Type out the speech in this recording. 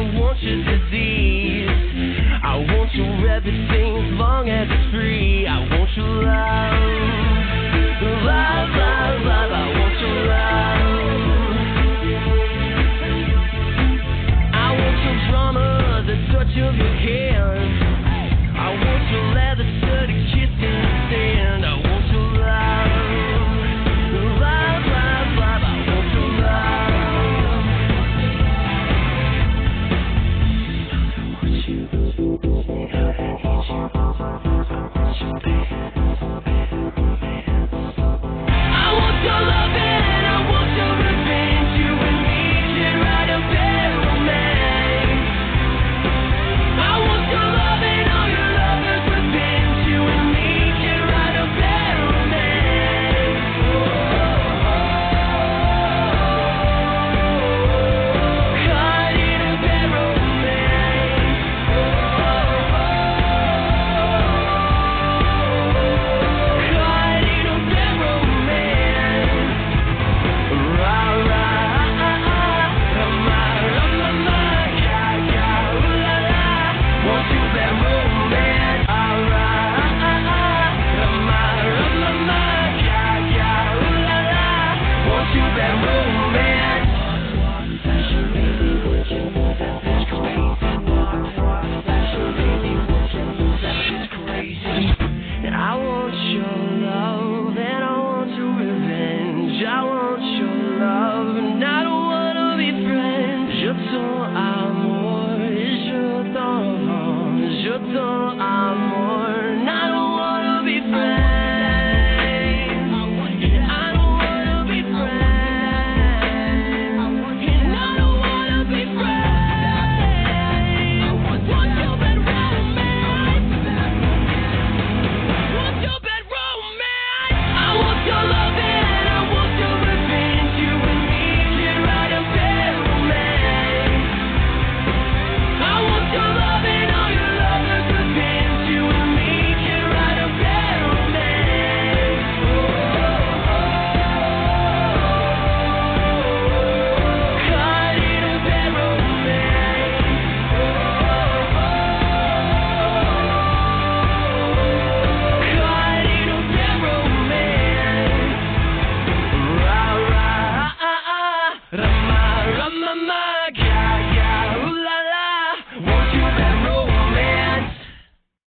want your disease. I want your everything as long as it's free. I want your love. Love, love, love. I want your love. I want your drama, the touch of your hands.